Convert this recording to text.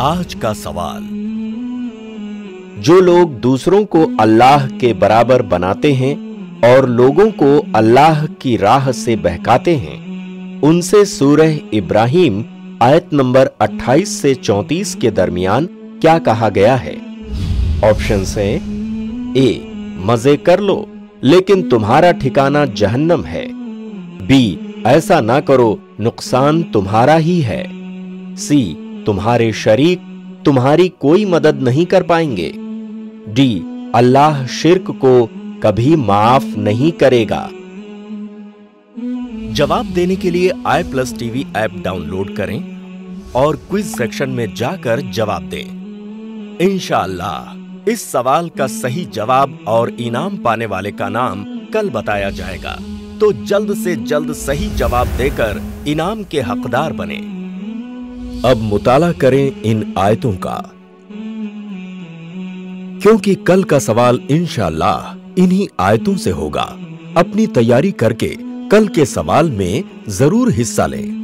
आज का सवाल। जो लोग दूसरों को अल्लाह के बराबर बनाते हैं और लोगों को अल्लाह की राह से बहकाते हैं, उनसे सूरह इब्राहिम आयत नंबर 28 से 34 के दरमियान क्या कहा गया है? ऑप्शन है, ए, मज़े कर लो, लेकिन तुम्हारा ठिकाना जहन्नम है, बी ऐसा ना करो, नुकसान तुम्हारा ही है। सी, तुम्हारे शरीक तुम्हारी कोई मदद नहीं कर पाएँगे। डी, अल्लाह शिरक को कभी माफ़ नहीं करेगा। जवाब देने के लिए I plus TV app download करें और क्विज सेक्शन में जाकर जवाब दें। इंशाअल्लाह इस सवाल का सही जवाब और इनाम पाने वाले का नाम कल बताया जाएगा। तो जल्द से जल्द सही जवाब देकर इनाम के हकदार बने। अब मुताला करें इन आयतों का। क्योंकि कल का सवाल इनशाला इन्हीं आयतों से होगा। अपनी तैयारी करके कल के सवाल में ज़रूर हिस्सा लें।